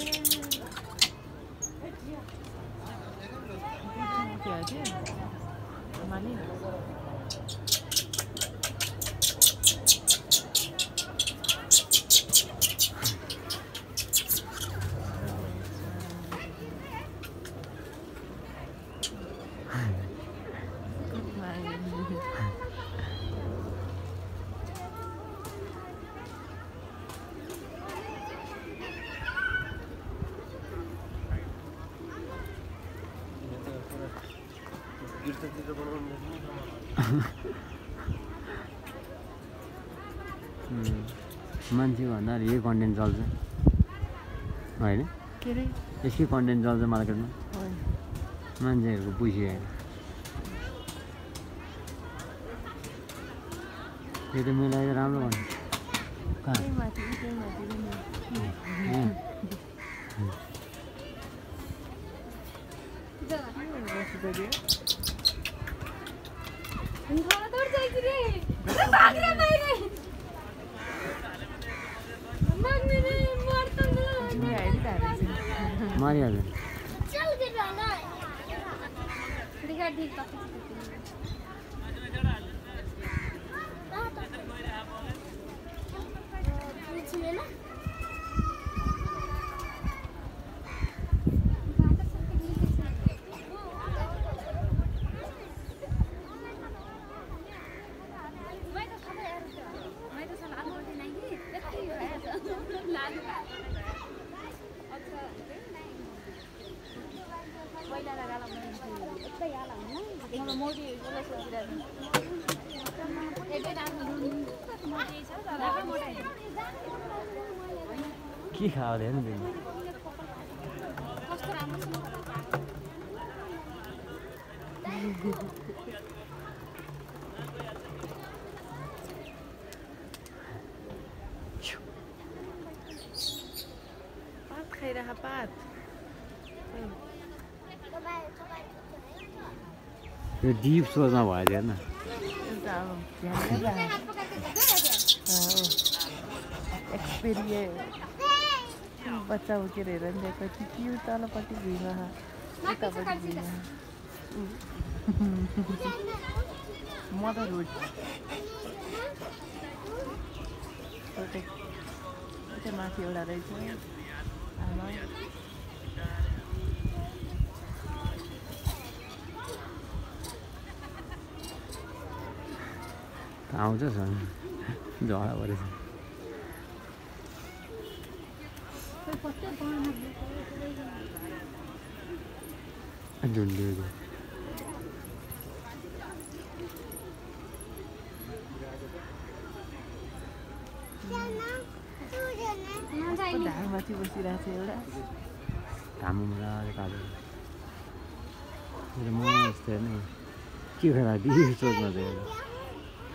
哎呀，妈呢？मान्छे भन्दा यही कन्टेन्ट चल्छ। होइन? यसकै कन्टेन्ट चल्छ मार्केटमा। मान्छेहरूको पुसी होइन त्यो त मिलाएर राम्रो कहाँ? त्यही माथि कि त्यही माथि कि नि। यहाँ? बस्नु पऱ्यो जिम्मे आइरही त हालेको मारिहाल्छ के हेर्नु तिमी पात खाइरह पात यो डिप सोचमा भयो त्यो ध्यान बच्चा उकेर हेर नि त्यहाँ कति के तलपट्टि भुइँमा म त माथि एउटा रहेछ आमा आउँछ झन् झडा परेछ कस्तो ढाडमाथि बसिरहेको छ एउटा घाम मजाले कालो मेरो मन यस्तो हेर्नु के खेला एउटा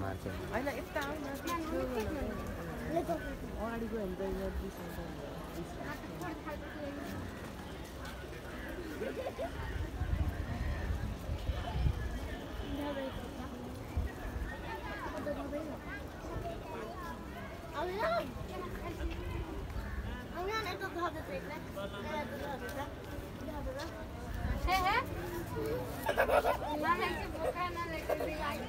معكم هلا افتحوا الله أولان أنت ذهب الزيتنا لا ذهب الزيتنا ذهب الزيتنا ها ها ما هيك بكرة أنا لك زي عيد